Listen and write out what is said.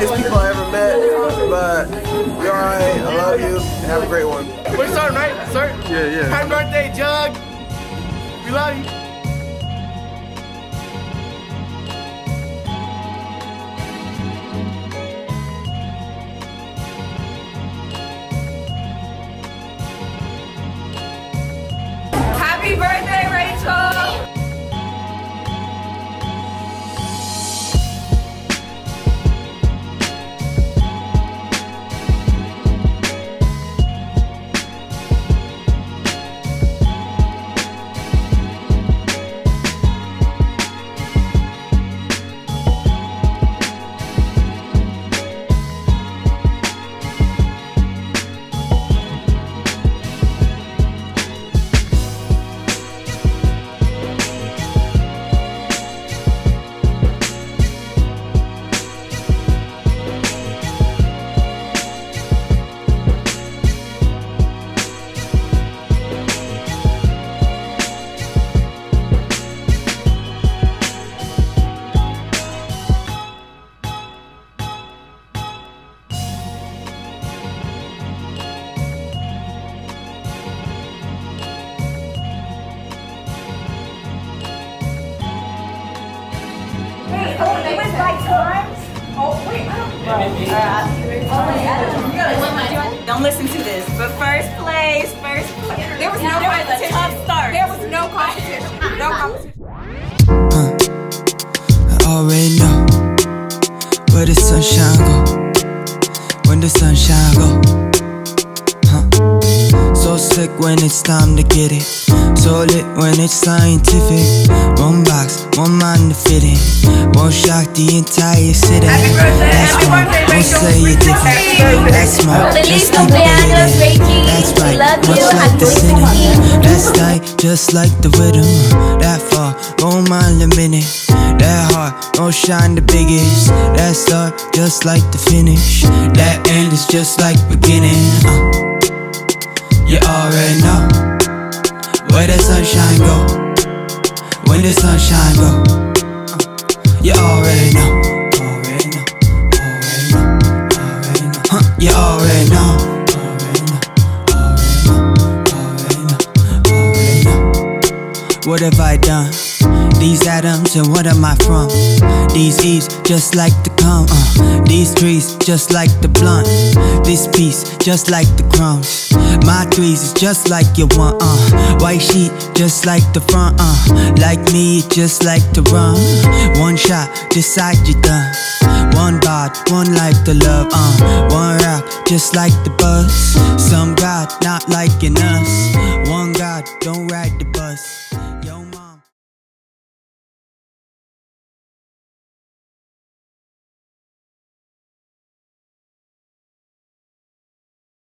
people I ever met, but you're alright. I love you. Have a great one. We're starting, right? sir. Yeah, yeah. Happy birthday, Jug. We love you. Oh, by times? Oh, wait, I don't. Oh, don't listen to this, but first place, first place. There was no competition. tough start. There was no competition. No competition. I already know where the sunshine go. When the sunshine go, huh? So sick when it's time to get it. So lit when it's scientific. One box, one mind to fit in. Won't shock the entire city. Happy birthday, That's happy wrong. birthday, Won't Rachel. say you're different. That's smart. Feliz Just keep cumpleaños, it. Reiki. That's right. We love Much you. like the Happy city. birthday. That's tight, just like the rhythm. That far, won't mind a minute. That heart, don't shine the biggest. That start, just like the finish. That end is just like beginning. Uh, you already know where the sunshine go. When the sunshine go, you already know. You already know. What have I done? These atoms and what am I from? These eves just like the come, uh. These trees just like the blunt. This piece just like the crumbs. My threes is just like your one, uh. White sheet just like the front, uh. Like me, just like to run. One shot, decide you done. One God, one life to love, uh. One rock, just like the buzz. Some God not liking us. One God, don't rap.